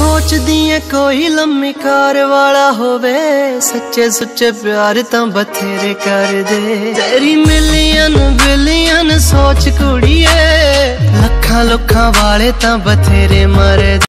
ਸੋਚਦੀ ਏ ਕੋਈ ਲੰਮੀ ਕਾਰ ਵਾਲਾ ਹੋਵੇ। ਸੱਚੇ ਸੁੱਚੇ ਪਿਆਰ ਤਾਂ ਬਥੇਰੇ ਕਰਦੇ। ਤੇਰੀ ਮਿਲੀਅਨ, ਬਿਲੀਅਨ ਸੋਚ ਕੁੜੀਏ। ਲੱਖਾਂ ਲੱਖਾਂ ਵਾਲੇ ਤਾਂ ਬਥੇਰੇ ਮਰਦੇ।